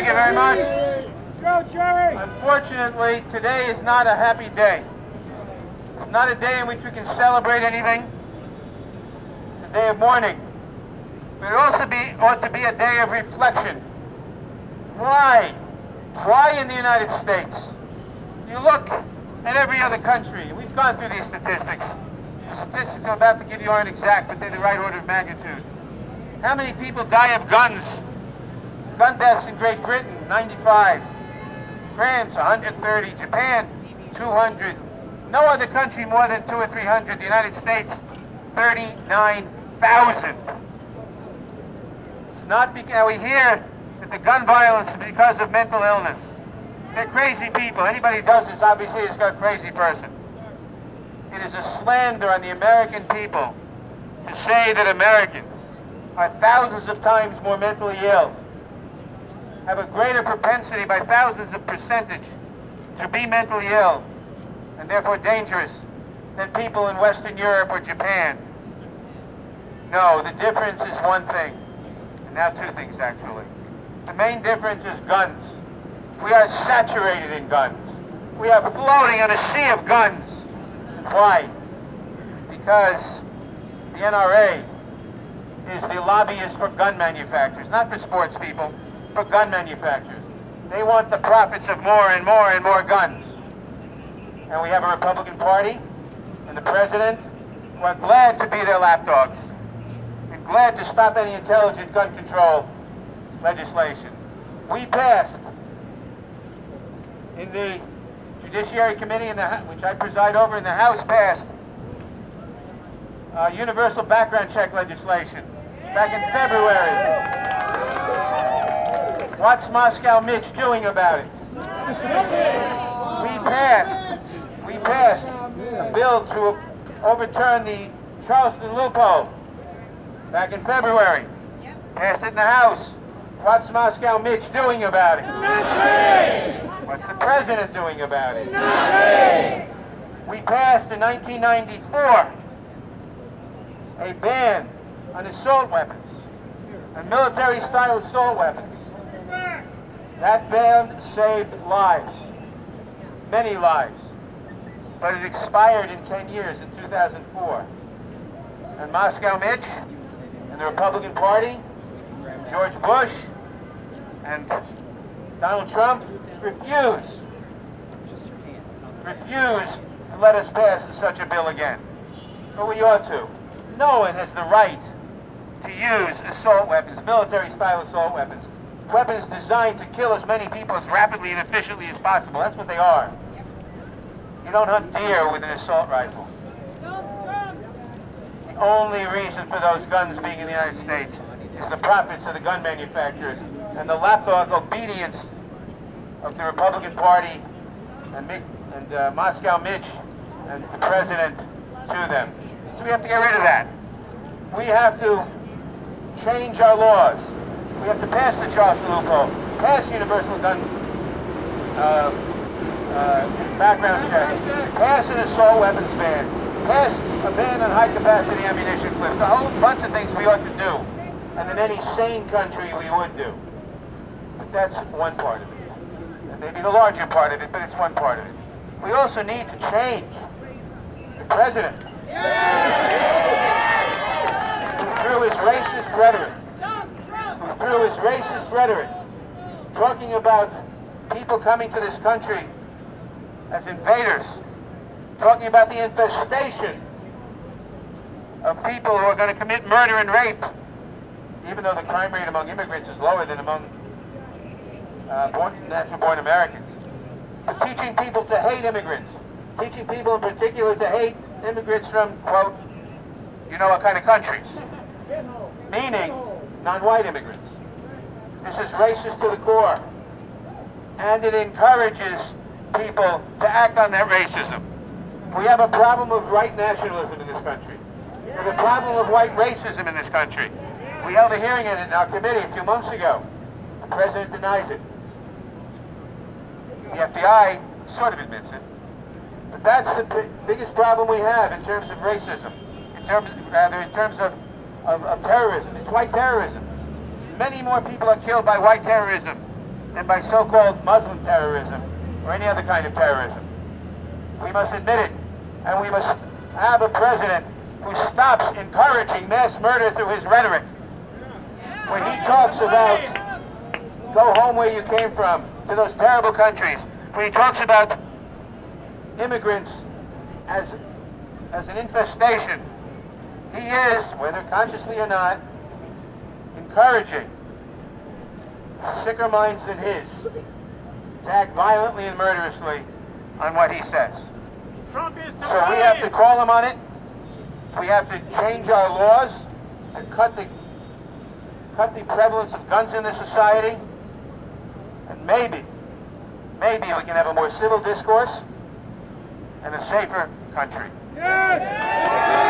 Thank you very much. Go, Jerry! Unfortunately, today is not a happy day. It's not a day in which we can celebrate anything. It's a day of mourning. But it also be, ought to be a day of reflection. Why? Why in the United States? You look at every other country. We've gone through these statistics. The statistics I'm about to give you aren't exact, but they're the right order of magnitude. How many people die of guns? Gun deaths in Great Britain, 95. France, 130. Japan, 200. No other country more than two or 300. The United States, 39,000. It's not because we hear that the gun violence is because of mental illness. They're crazy people. Anybody who does this obviously is a crazy person. It is a slander on the American people to say that Americans are thousands of times more mentally ill, have a greater propensity by thousands of percentage to be mentally ill, and therefore dangerous than people in Western Europe or Japan. No, the difference is one thing, and now two things actually. The main difference is guns. We are saturated in guns. We are floating on a sea of guns. Why? Because the NRA is the lobbyist for gun manufacturers, not for sports people, for gun manufacturers. They want the profits of more and more and more guns. And we have a Republican Party and the President who are glad to be their lapdogs and glad to stop any intelligent gun control legislation. We passed in the Judiciary Committee, in the, which I preside over in the House, passed uh, universal background check legislation back in February. What's Moscow Mitch doing about it? We passed, we passed a bill to overturn the Charleston loophole back in February. Passed it in the House. What's Moscow Mitch doing about it? Nothing! What's the president doing about it? Nothing! We passed in 1994 a ban on assault weapons and military-style assault weapons. That ban saved lives, many lives, but it expired in 10 years in 2004. And Moscow Mitch and the Republican Party, George Bush, and Donald Trump refuse, refuse to let us pass such a bill again. But we ought to. No one has the right to use assault weapons, military-style assault weapons. Weapons designed to kill as many people as rapidly and efficiently as possible. That's what they are. You don't hunt deer with an assault rifle. The only reason for those guns being in the United States is the profits of the gun manufacturers and the lapdog obedience of the Republican Party and, Mick, and uh, Moscow Mitch and the president to them. So we have to get rid of that. We have to change our laws. We have to pass the Charleston loophole, pass universal gun uh, uh, background check, pass an assault weapons ban, pass a ban on high-capacity ammunition clips, a whole bunch of things we ought to do, and in any sane country we would do. But that's one part of it. And maybe the larger part of it, but it's one part of it. We also need to change the president. Through his racist rhetoric, through his racist rhetoric, talking about people coming to this country as invaders, talking about the infestation of people who are going to commit murder and rape, even though the crime rate among immigrants is lower than among uh, born, natural-born Americans. But teaching people to hate immigrants, teaching people in particular to hate immigrants from, quote, you know what kind of countries, meaning non-white immigrants. This is racist to the core. And it encourages people to act on that racism. We have a problem of white nationalism in this country. We have a problem of white racism in this country. We held a hearing in in our committee a few months ago. The president denies it. The FBI sort of admits it. But that's the biggest problem we have in terms of racism, in terms, rather, in terms of, of, of terrorism. It's white terrorism. Many more people are killed by white terrorism than by so-called Muslim terrorism or any other kind of terrorism. We must admit it, and we must have a president who stops encouraging mass murder through his rhetoric. When he talks about go home where you came from, to those terrible countries, when he talks about immigrants as, as an infestation, he is, whether consciously or not, encouraging sicker minds than his to act violently and murderously on what he says. Trump is to So we have to call him on it. We have to change our laws to cut the cut the prevalence of guns in this society. And maybe, maybe we can have a more civil discourse and a safer country. Yes!